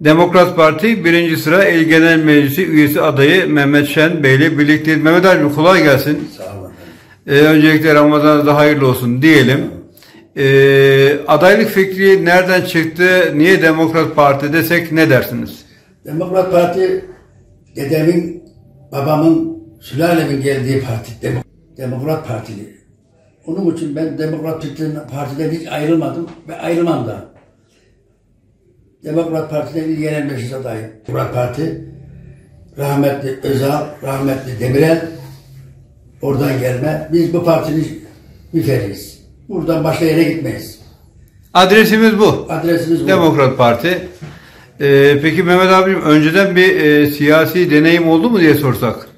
Demokrat Parti birinci sıra İl Genel Meclisi üyesi adayı Mehmet Şen Bey ile birlikteyiz. Mehmet abi kolay gelsin. Sağ olun. Ee, öncelikle Ramazan'da hayırlı olsun diyelim. Ee, adaylık fikri nereden çıktı? Niye Demokrat Parti desek ne dersiniz? Demokrat Parti dedemin, babamın, sülalemin geldiği parti. Demo- Demokrat Partili. Onun için ben Demokrat Parti'den hiç ayrılmadım ve ayrılmam da. Demokrat Parti'den il genel meclis adayı. Demokrat Parti, rahmetli Özal, rahmetli Demirel, oradan gelme. Biz bu partinin müferiyiz. Buradan başka yere gitmeyiz. Adresimiz bu. Adresimiz bu. Demokrat Parti. Ee, peki Mehmet abim önceden bir e, siyasi deneyim oldu mu diye sorsak?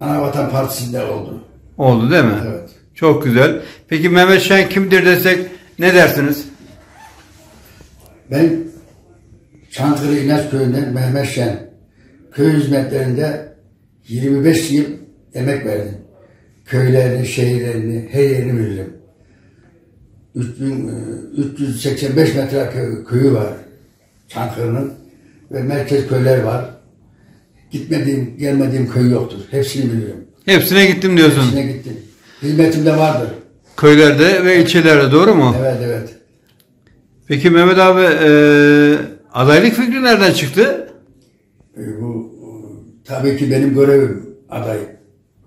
Anavatan Partisi'nde oldu. Oldu değil mi? Evet. Çok güzel. Peki Mehmet Şen kimdir desek ne dersiniz? Ben Çankırı İnanç Köyü'nden Mehmet Şen. Köy hizmetlerinde 25 yıl emek verdim. Köylerini, şehirlerini, her yerini bilirim. 3000, e, 385 metre köy, köyü var Çankırı'nın ve merkez köyler var. Gitmediğim, gelmediğim köy yoktur. Hepsini biliyorum. Hepsine gittim diyorsun. Hepsine gittim. Hizmetimde vardır. Köylerde ve ilçelerde doğru mu? Evet evet. Peki Mehmet abi e, adaylık fikri nereden çıktı? E, Bu e, tabii ki benim görevim aday.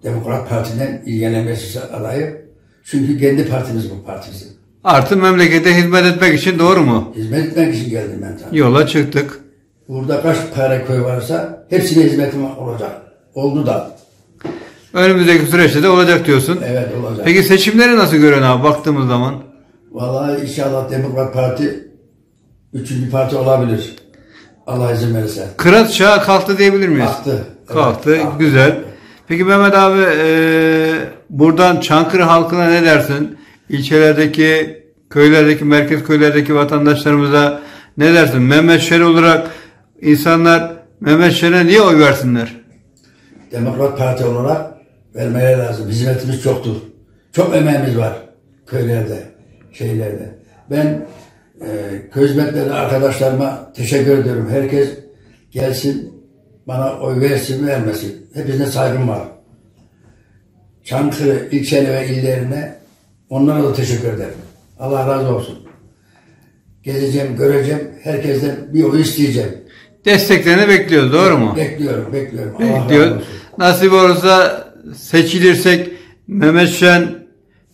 Demokrat Parti'den il genel meclis adayı. Çünkü kendi partimiz bu partisi. Artı memlekete hizmet etmek için doğru mu? Hizmet etmek için geldim ben tabii. Yola çıktık. Burada kaç tane köy varsa hepsine hizmetim olacak. Oldu da. Önümüzdeki süreçte de olacak diyorsun. Evet olacak. Peki seçimleri nasıl görüyorsun abi baktığımız zaman? Vallahi inşallah Demokrat Parti üçüncü parti olabilir. Allah izin verirse. Kırat çağı kalktı diyebilir miyiz? Kalktı. Evet, Kalktı. kalktı. Güzel. Peki Mehmet abi e, buradan Çankırı halkına ne dersin? İlçelerdeki, köylerdeki, merkez köylerdeki vatandaşlarımıza ne dersin? Mehmet Şer olarak insanlar Mehmet Şer'e niye oy versinler? Demokrat Parti olarak vermeleri lazım. Hizmetimiz çoktur. Çok emeğimiz var köylerde, şeylerde. Ben hizmetleri arkadaşlarıma teşekkür ediyorum. Herkes gelsin bana oy versin vermesin. Hepsine saygım var. Çankırı ilçeli ve illerine onlara da teşekkür ederim. Allah razı olsun. Gezeceğim, göreceğim. Herkesten bir oy isteyeceğim. Desteklerini bekliyoruz doğru mu? Bekliyorum, bekliyorum. Olsun. Nasip olursa seçilirsek Mehmet Şen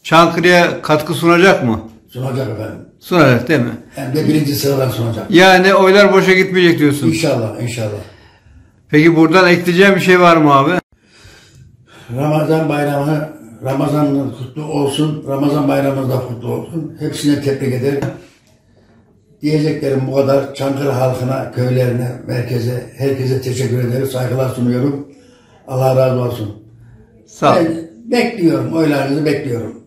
Çankırı'ya katkı sunacak mı? Sunacak efendim. Sunacak değil mi? Hem de birinci sıradan sunacak. Yani oylar boşa gitmeyecek diyorsun. İnşallah, inşallah. Peki buradan ekleyeceğim bir şey var mı abi? Ramazan bayramı, Ramazan'ın kutlu olsun, Ramazan bayramımız da kutlu olsun. Hepsine tebrik ederim. Diyeceklerim bu kadar. Çankırı halkına, köylerine, merkeze, herkese teşekkür ederim. Saygılar sunuyorum. Allah razı olsun. Sağ ol. Ben bekliyorum, oylarınızı bekliyorum.